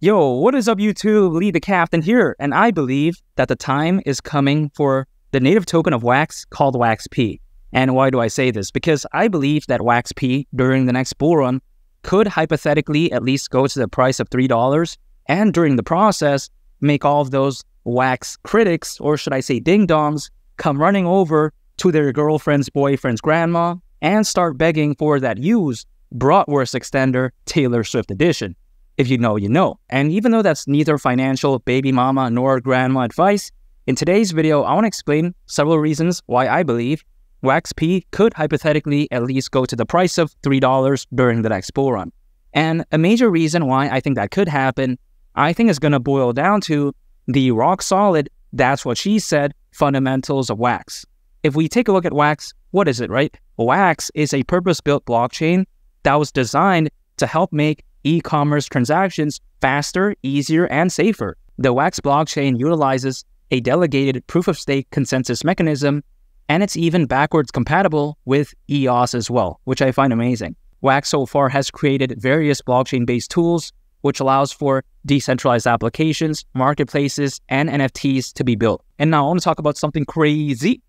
Yo, what is up, YouTube? Lee the Captain here, and I believe that the time is coming for the native token of Wax called WaxP. And why do I say this? Because I believe that WaxP during the next bull run could hypothetically at least go to the price of $3, and during the process, make all of those wax critics, or should I say ding dongs, come running over to their girlfriend's boyfriend's grandma and start begging for that used Bratwurst extender Taylor Swift edition. If you know, you know. And even though that's neither financial, baby mama, nor grandma advice, in today's video, I want to explain several reasons why I believe WaxP could hypothetically at least go to the price of $3 during the next bull run. And a major reason why I think that could happen, I think is going to boil down to the rock solid, that's what she said, fundamentals of Wax. If we take a look at Wax, what is it, right? Wax is a purpose built blockchain that was designed to help make e commerce transactions faster, easier, and safer. The Wax blockchain utilizes a delegated proof of stake consensus mechanism, and it's even backwards compatible with EOS as well, which I find amazing. Wax so far has created various blockchain based tools, which allows for decentralized applications, marketplaces, and NFTs to be built. And now I want to talk about something crazy.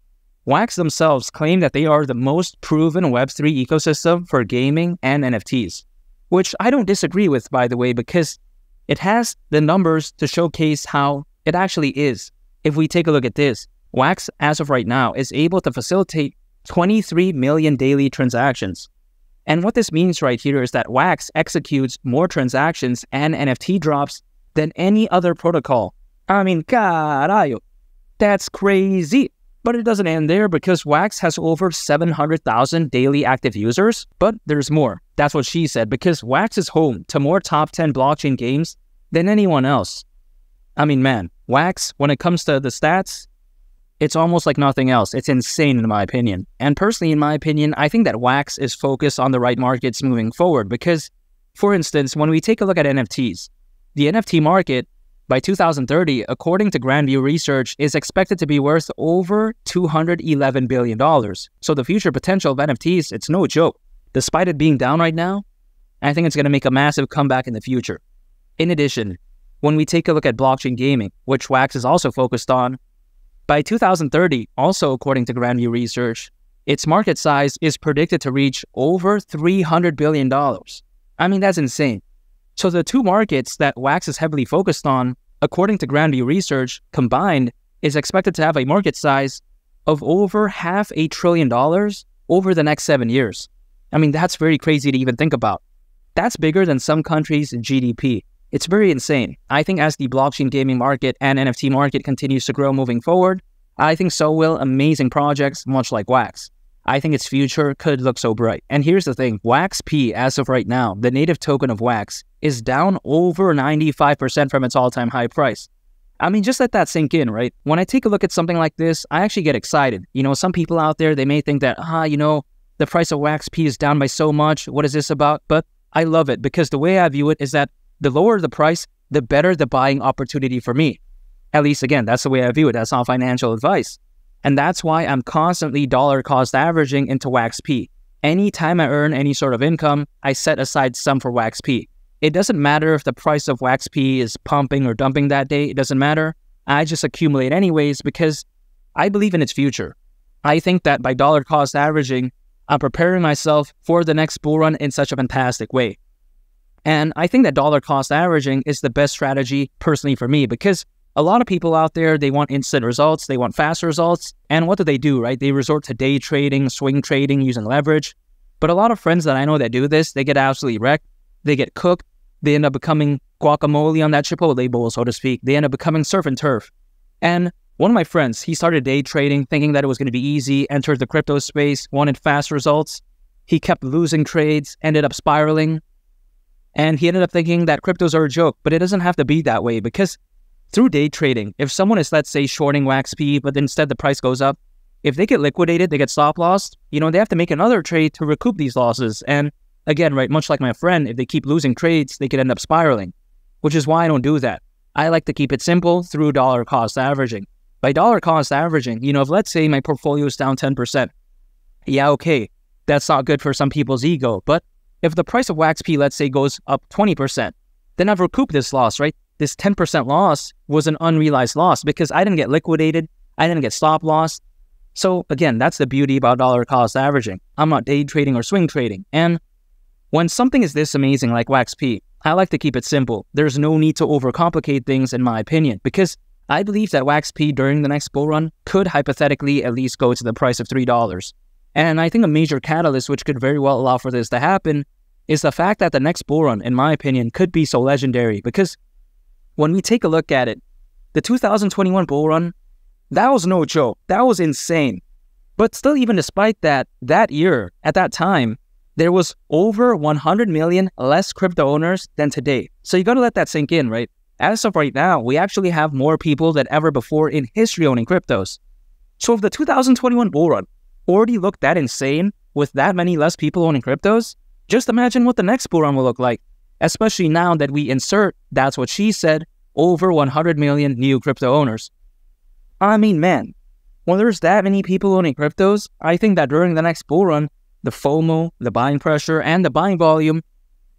Wax themselves claim that they are the most proven Web3 ecosystem for gaming and NFTs which I don't disagree with, by the way, because it has the numbers to showcase how it actually is. If we take a look at this, Wax, as of right now, is able to facilitate 23 million daily transactions. And what this means right here is that Wax executes more transactions and NFT drops than any other protocol. I mean, carajo, that's crazy. But it doesn't end there because Wax has over 700,000 daily active users. But there's more. That's what she said because Wax is home to more top 10 blockchain games than anyone else. I mean, man, Wax, when it comes to the stats, it's almost like nothing else. It's insane in my opinion. And personally, in my opinion, I think that Wax is focused on the right markets moving forward because, for instance, when we take a look at NFTs, the NFT market by 2030, according to Grand View Research, is expected to be worth over $211 billion. So the future potential of NFTs, it's no joke. Despite it being down right now, I think it's going to make a massive comeback in the future. In addition, when we take a look at blockchain gaming, which Wax is also focused on, by 2030, also according to Grand View Research, its market size is predicted to reach over $300 billion. I mean, that's insane. So the two markets that Wax is heavily focused on, according to Grand View Research, combined is expected to have a market size of over half a trillion dollars over the next seven years. I mean, that's very crazy to even think about. That's bigger than some countries' GDP. It's very insane. I think as the blockchain gaming market and NFT market continues to grow moving forward, I think so will amazing projects much like Wax. I think its future could look so bright. And here's the thing WaxP, as of right now, the native token of Wax, is down over 95% from its all time high price. I mean, just let that sink in, right? When I take a look at something like this, I actually get excited. You know, some people out there, they may think that, ah, you know, the price of WaxP is down by so much. What is this about? But I love it because the way I view it is that the lower the price, the better the buying opportunity for me. At least, again, that's the way I view it. That's not financial advice. And that's why I'm constantly dollar cost averaging into WaxP. Anytime I earn any sort of income, I set aside some for WaxP. It doesn't matter if the price of WaxP is pumping or dumping that day, it doesn't matter. I just accumulate anyways because I believe in its future. I think that by dollar cost averaging, I'm preparing myself for the next bull run in such a fantastic way. And I think that dollar cost averaging is the best strategy personally for me because a lot of people out there, they want instant results, they want fast results. And what do they do, right? They resort to day trading, swing trading, using leverage. But a lot of friends that I know that do this, they get absolutely wrecked. They get cooked. They end up becoming guacamole on that Chipotle bowl, so to speak. They end up becoming surf and turf. And one of my friends, he started day trading, thinking that it was going to be easy, entered the crypto space, wanted fast results. He kept losing trades, ended up spiraling. And he ended up thinking that cryptos are a joke, but it doesn't have to be that way because through day trading, if someone is, let's say, shorting WaxP, but instead the price goes up, if they get liquidated, they get stop lost, you know, they have to make another trade to recoup these losses. And again, right, much like my friend, if they keep losing trades, they could end up spiraling, which is why I don't do that. I like to keep it simple through dollar cost averaging. By dollar cost averaging, you know, if let's say my portfolio is down 10%, yeah, okay, that's not good for some people's ego. But if the price of WaxP, let's say, goes up 20%, then I've recouped this loss, right? This 10% loss was an unrealized loss because I didn't get liquidated. I didn't get stop loss. So again, that's the beauty about dollar cost averaging. I'm not day trading or swing trading. And when something is this amazing like WAXP, I like to keep it simple. There's no need to overcomplicate things in my opinion because I believe that WAXP during the next bull run could hypothetically at least go to the price of $3. And I think a major catalyst which could very well allow for this to happen is the fact that the next bull run, in my opinion, could be so legendary because when we take a look at it, the 2021 bull run that was no joke. That was insane. But still, even despite that, that year, at that time, there was over 100 million less crypto owners than today. So you gotta let that sink in, right? As of right now, we actually have more people than ever before in history owning cryptos. So if the 2021 bull run already looked that insane with that many less people owning cryptos, just imagine what the next bull run will look like. Especially now that we insert, that's what she said, over 100 million new crypto owners. I mean, man, when there's that many people owning cryptos, I think that during the next bull run, the FOMO, the buying pressure, and the buying volume,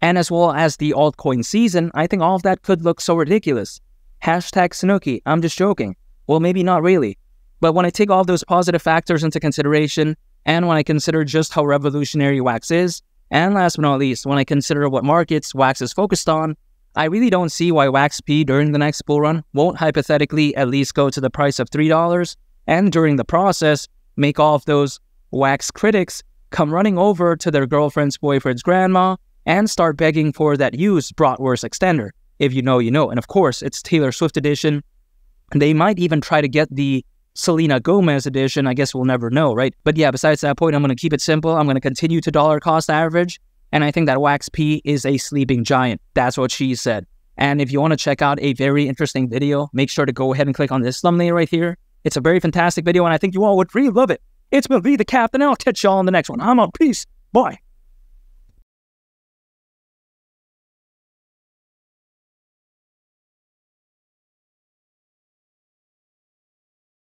and as well as the altcoin season, I think all of that could look so ridiculous. Hashtag Snooki, I'm just joking. Well, maybe not really. But when I take all those positive factors into consideration, and when I consider just how revolutionary Wax is, and last but not least, when I consider what markets Wax is focused on, I really don't see why WAXP during the next bull run won't hypothetically at least go to the price of $3 and during the process make all of those wax critics come running over to their girlfriend's boyfriend's grandma and start begging for that used Bratwurst extender. If you know, you know. And of course, it's Taylor Swift edition. They might even try to get the Selena Gomez edition. I guess we'll never know, right? But yeah, besides that point, I'm going to keep it simple. I'm going to continue to dollar cost average. And I think that Wax P is a sleeping giant. That's what she said. And if you want to check out a very interesting video, make sure to go ahead and click on this thumbnail right here. It's a very fantastic video, and I think you all would really love it. It's been Lee the Captain, and I'll catch y'all in the next one. I'm out. Peace. Bye.